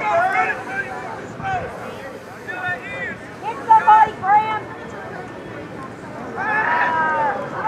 Get somebody, Graham! Ah,